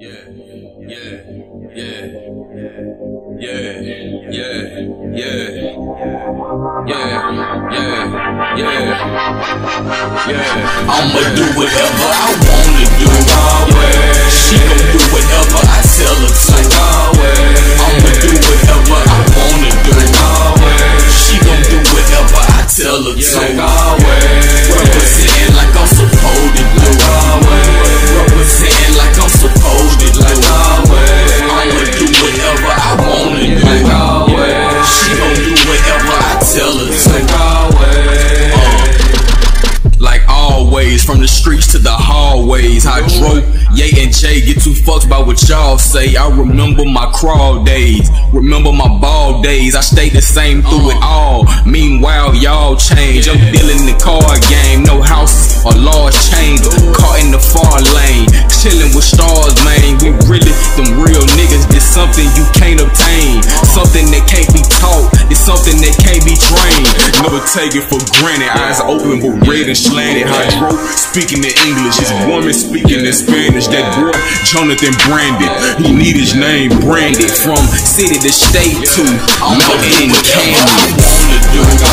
yeah, yeah, yeah, yeah, yeah, yeah, yeah, yeah, yeah, yeah. I'ma do whatever I wanna do. She gon' do whatever I tell her from the streets to the hallways. I drove, Ye and Jay get too fucked by what y'all say. I remember my crawl days, remember my ball days. I stayed the same through it all. Meanwhile, y'all change. I'm dealing the card game, no houses or large chains. Caught in the far lane, chilling with stars, man. We really them real niggas. It's something you can't obtain, Take it for granted. Eyes open but red and slanted. HyJro speaking in English, his woman speaking in Spanish. That boy Jonathan Brandon, he need his name branded from city to state to mountain whatever